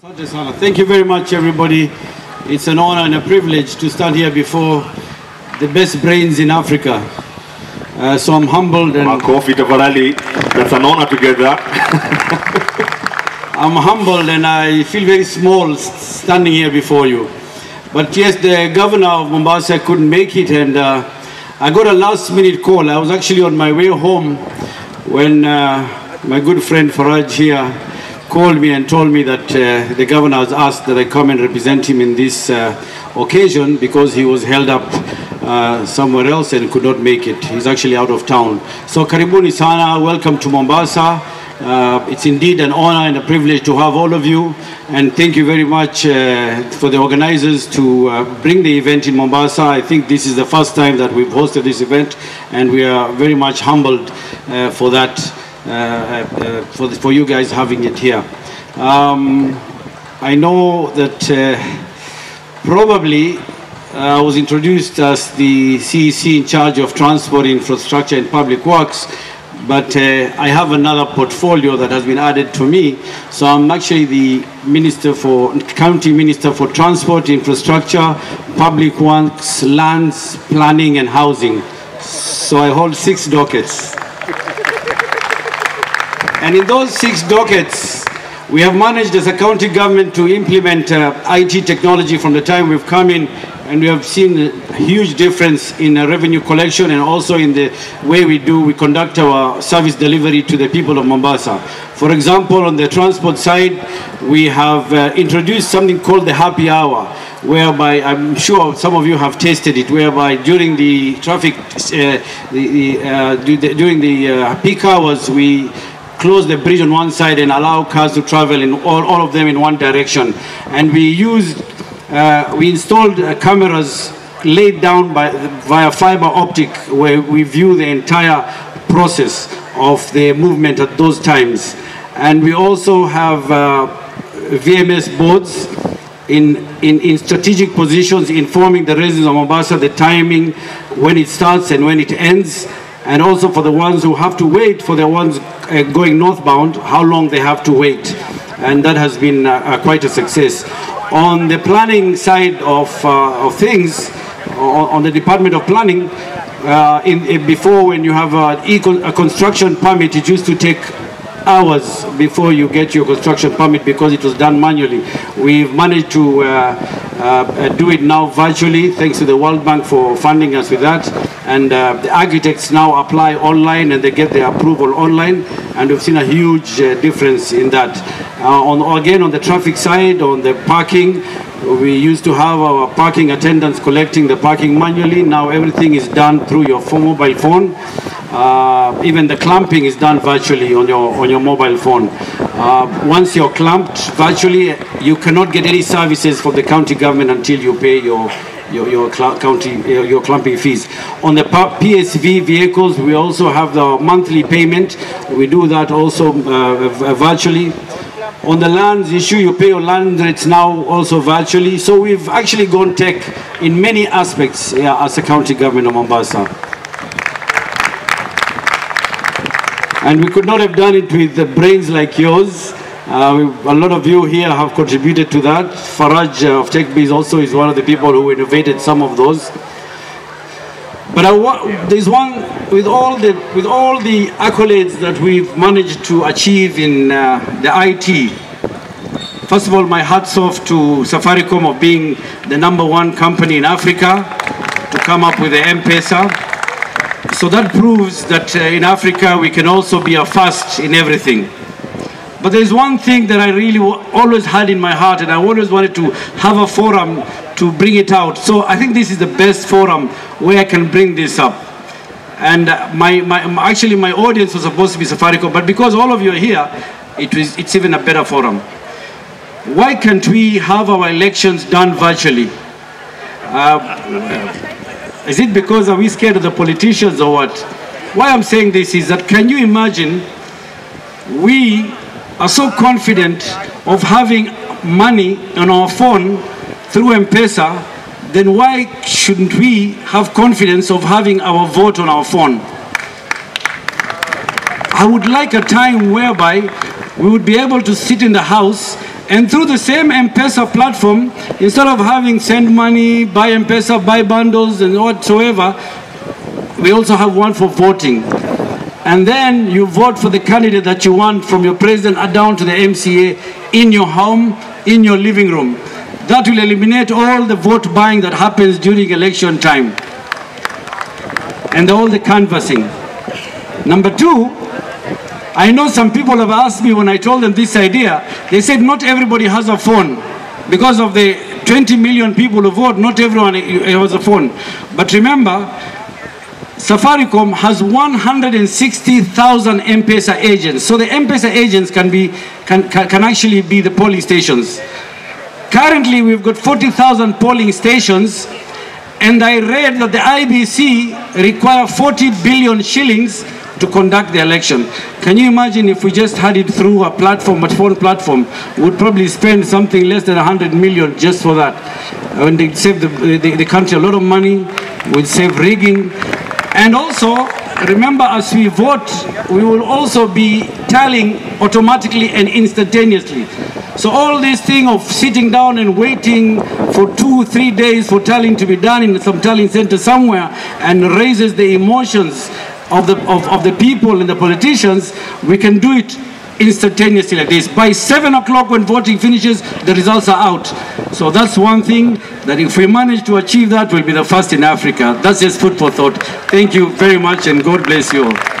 Thank you very much, everybody. It's an honor and a privilege to stand here before the best brains in Africa. Uh, so I'm humbled and Makofi tafadhali. That's an honor to get that. I'm humbled and I feel very small standing here before you. But yes, the governor of Mombasa couldn't make it, and uh, I got a last minute call. I was actually on my way home when uh, my good friend Faraj here called me and told me that uh, the governor has asked that I come and represent him in this uh, occasion because he was held up uh, somewhere else and could not make it. He's actually out of town. So Karibuni Sana, welcome to Mombasa. Uh, it's indeed an honor and a privilege to have all of you, and thank you very much uh, for the organizers to uh, bring the event in Mombasa. I think this is the first time that we've hosted this event, and we are very much humbled for that, for, the, for you guys having it here. Um, I know that uh, probably uh, I was introduced as the CEC in charge of transport infrastructure and public works, but uh, I have another portfolio that has been added to me. So I'm actually the minister for county minister for transport, infrastructure, public works, lands, planning, and housing. So I hold six dockets. And in those six dockets, we have managed as a county government to implement uh, IT technology from the time we've come in, and we have seen a huge difference in uh, revenue collection and also in the way we do, we conduct our service delivery to the people of Mombasa. For example, on the transport side, we have uh, introduced something called the happy hour, whereby I'm sure some of you have tasted it, whereby during the traffic, uh, the, the, uh, during the uh, peak hours, we close the bridge on one side and allow cars to travel in all, all of them in one direction. And we used, uh, we installed uh, cameras laid down by, via fiber optic where we view the entire process of the movement at those times. And we also have uh, VMS boards in, in, in strategic positions informing the residents of Mombasa the timing, when it starts and when it ends, and also for the ones who have to wait, for the ones uh, going northbound, how long they have to wait. And that has been uh, uh, quite a success. On the planning side of, uh, of things, on, the Department of Planning, uh, in, in- before when you have a, a construction permit, it used to take hours before you get your construction permit because it was done manually. We've managed to uh, uh, do it now virtually thanks to the World Bank for funding us with that. And uh, the architects now apply online and they get their approval online. And we've seen a huge uh, difference in that. Uh, on, again, on the traffic side, on the parking, we used to have our parking attendants collecting the parking manually. Now everything is done through your mobile phone. Uh, even the clamping is done virtually on your on your mobile phone. Uh, once you're clamped virtually, you cannot get any services from the county government until you pay your your, your county your, your clamping fees. On the PSV vehicles, we also have the monthly payment. We do that also uh, virtually. On the lands issue, you pay your land rates now also virtually. So we've actually gone tech in many aspects yeah, as a county government of Mombasa. And we could not have done it with the brains like yours. Uh, we- a lot of you here have contributed to that. Faraj uh, of TechBiz also is one of the people who innovated some of those. But I there's one with all the with all the accolades that we've managed to achieve in uh, the IT. First of all, my hats off to Safaricom of being the number one company in Africa to come up with the M-Pesa. So that proves that uh, in Africa we can also be a first in everything. But there's one thing that I really wa- always had in my heart, and I always wanted to have a forum to bring it out. So I think this is the best forum where I can bring this up. And uh, my, my my- actually my audience was supposed to be Safaricom, but because all of you are here, it was it's even a better forum. Why can't we have our elections done virtually? Uh, is it because are we scared of the politicians or what? Why I'm saying this is that can you imagine we are so confident of having money on our phone through M-Pesa, then why shouldn't we have confidence of having our vote on our phone? I would like a time whereby we would be able to sit in the house And through the same M-Pesa platform, instead of having send money, buy M-Pesa, buy bundles and whatsoever, we also have one for voting. And then you vote for the candidate that you want from your president uh, down to the MCA in your home, in your living room. That will eliminate all the vote buying that happens during election time and all the canvassing. Number two, I know some people have asked me when I told them this idea, they said not everybody has a phone. Because of the 20 million people who vote, not everyone has a phone. But remember, Safaricom has 160,000 M-Pesa agents. So the M-Pesa agents can, be, can, can, actually be the polling stations. Currently, we've got 40,000 polling stations, and I read that the IBC require 40 billion shillings to conduct the election. Can you imagine if we just had it through a platform, a phone platform, would probably spend something less than 100 million just for that. And they save the, the, the country a lot of money, we'd save rigging. And also, remember as we vote, we will also be tallying automatically and instantaneously. So all this thing of sitting down and waiting for two, three days for tallying to be done in some tallying center somewhere and raises the emotions of the, of, of the people and the politicians, we can do it instantaneously like this. By 7 o'clock when voting finishes, the results are out. So that's one thing that if we manage to achieve that, we'll be the first in Africa. That's just food for thought. Thank you very much and God bless you all.